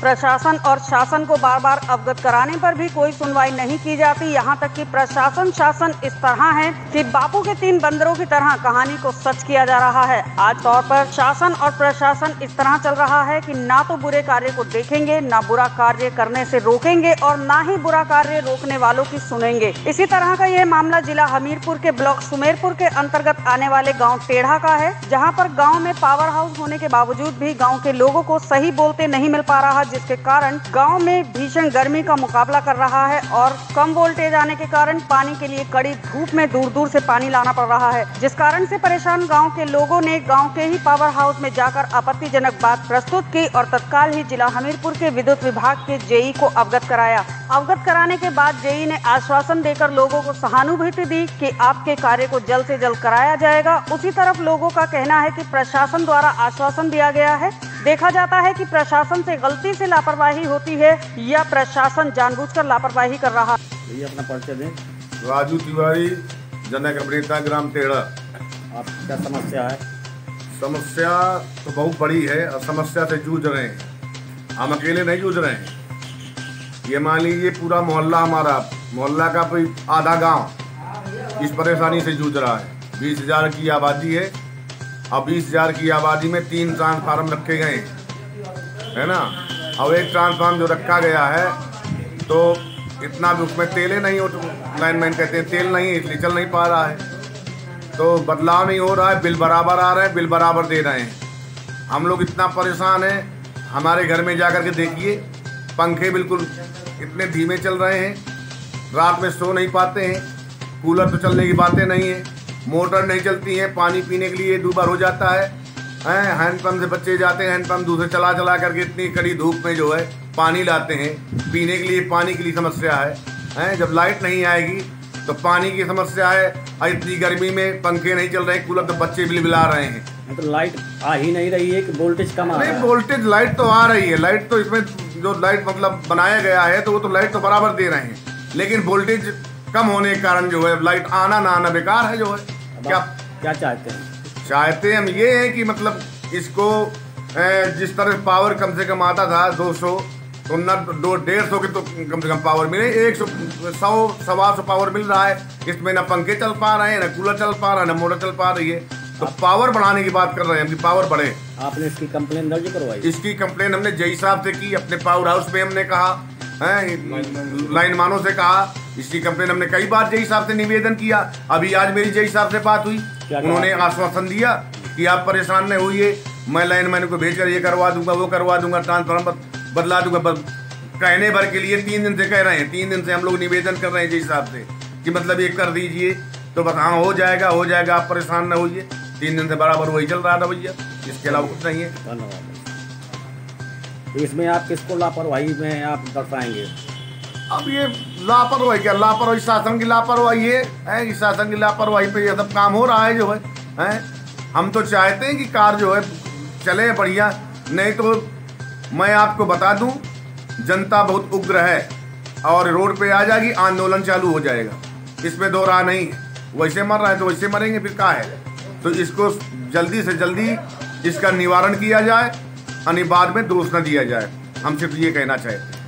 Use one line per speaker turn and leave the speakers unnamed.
प्रशासन और शासन को बार बार अवगत कराने पर भी कोई सुनवाई नहीं की जाती। यहाँ तक कि प्रशासन, शासन इस तरह है कि बापू के तीन बंदरों की तरह कहानी को सच किया जा रहा है। आज तौर पर शासन और प्रशासन इस तरह चल रहा है कि ना तो बुरे कार्य को देखेंगे, ना बुरा कार्य करने से रोकेंगे और ना ही बुरा कार्य रोकने वालों की सुनेंगे। इसी तरह का यह मामला जिला हमीरपुर के ब्लॉक सुमेरपुर के अंतर्गत आने वाले गाँव टेढ़ा का है, जहाँ पर गाँव में पावर हाउस होने के बावजूद भी गाँव के लोगों को सही बोलते नहीं मिल पा रहा। जिसके कारण गाँव में भीषण गर्मी का मुकाबला कर रहा है और कम वोल्टेज आने के कारण पानी के लिए कड़ी धूप में दूर दूर से पानी लाना पड़ रहा है, जिस कारण से परेशान गाँव के लोगों ने गाँव के ही पावर हाउस में जाकर आपत्तिजनक बात प्रस्तुत की और तत्काल ही जिला हमीरपुर के विद्युत विभाग के जेई को अवगत कराया। अवगत कराने के बाद जेई ने आश्वासन देकर लोगों को सहानुभूति दी कि आपके कार्य को जल्द से जल्द कराया जाएगा। उसी तरफ़ लोगों का कहना है कि प्रशासन द्वारा आश्वासन दिया गया है। देखा जाता है कि प्रशासन से गलती से लापरवाही होती है या प्रशासन जानबूझकर लापरवाही कर रहा है।
अपना परिचय दें।
राजू तिवारी जनक अभिनेता ग्राम टेढ़ा।
आप क्या समस्या है?
समस्या तो बहुत बड़ी है और समस्या से जूझ रहे हैं। हम अकेले नहीं जूझ रहे हैं। ये मान लीजिए पूरा मोहल्ला हमारा, मोहल्ला का कोई आधा गाँव इस परेशानी से जूझ रहा है। बीस हज़ार की आबादी है। और बीस हज़ार की आबादी में तीन ट्रांसफार्म रखे गए हैं। है ना? अब एक ट्रांसफार्म जो रखा गया है तो इतना भी उसमें तेले नहीं तो लाइनमैन कहते हैं, तेल नहीं है, इसलिए चल नहीं पा रहा है। तो बदलाव नहीं हो रहा है, बिल बराबर आ रहे हैं, बिल बराबर दे रहे हैं। हम लोग इतना परेशान हैं, हमारे घर में जा कर के देखिए, पंखे बिल्कुल इतने धीमे चल रहे हैं। रात में सो नहीं पाते हैं। कूलर तो चलने की बातें नहीं है। मोटर नहीं चलती है। पानी पीने के लिए दो बार हो जाता है। हैं हैंडपम्प से बच्चे जाते हैं हैंडपम्प दूसरे चला चला करके इतनी कड़ी धूप में जो है पानी लाते हैं। पीने के लिए पानी के लिए समस्या है। हैं, जब लाइट नहीं आएगी तो पानी की समस्या है। और इतनी गर्मी में पंखे नहीं चल रहे, कूलर तो बच्चे बिल बिला रहे हैं।
तो लाइट आ ही नहीं रही है कि वोल्टेज कम आ रहा
नहीं
है।
वोल्टेज लाइट तो आ रही है। लाइट तो इसमें जो लाइट मतलब बनाया गया है तो वो तो लाइट तो बराबर दे रहे हैं। लेकिन वोल्टेज कम होने के कारण जो है लाइट आना ना आना बेकार है जो है। क्या
क्या चाहते हैं?
चाहते हम ये हैं कि मतलब इसको जिस तरह पावर कम से कम आता था 200 तो न दो डेढ़ सौ की तो कम से कम पावर मिले। एक सौ सौ सवा सौ पावर मिल रहा है। इसमें ना पंखे चल पा रहे हैं ना कूलर चल पा रहा है ना मोटर चल पा रही है। तो पावर बढ़ाने की बात कर रहे हैं हम कि पावर बढ़े।
आपने इसकी कंप्लेन दर्ज करवाई।
इसकी कंप्लेन हमने जय साहब से की अपने पावर हाउस में हमने कहा है लाइन मानों से कहा। इसकी कंप्लेन हमने कई बार जय साहब से निवेदन किया। अभी आज मेरी जय साहब से बात हुई। उन्होंने आश्वासन दिया कि आप परेशान नहीं होइए। मैं लाइन मैन को भेजकर ये करवा दूँगा वो करवा दूँगा ट्रांसफार्मर बदला दूँगा। बस कहने भर के लिए तीन दिन से कह रहे हैं। तीन दिन से हम लोग निवेदन कर रहे हैं जय साहब से कि मतलब ये कर दीजिए। तो बस हाँ हो जाएगा हो जाएगा आप परेशान न होइए। तीन दिन से बराबर वही चल रहा था भैया इसके अलावा कुछ नहीं है।
धन्यवाद। तो इसमें आप किसको लापरवाही में आप दर्शाएँगे?
अब ये लापरवाही क्या? लापरवाही शासन की लापरवाही है हैं? कि शासन की लापरवाही पे ये सब काम हो रहा है जो है हैं? हम तो चाहते हैं कि कार जो है चले बढ़िया। नहीं तो मैं आपको बता दूँ जनता बहुत उग्र है और रोड पे आ जाएगी आंदोलन चालू हो जाएगा। इसमें दो राह नहीं वैसे मर रहा है तो वैसे मरेंगे फिर क्या है? तो इसको जल्दी से जल्दी इसका निवारण किया जाए अनिवार्य में दोष न दिया जाए। हम सिर्फ़ ये कहना चाहते हैं।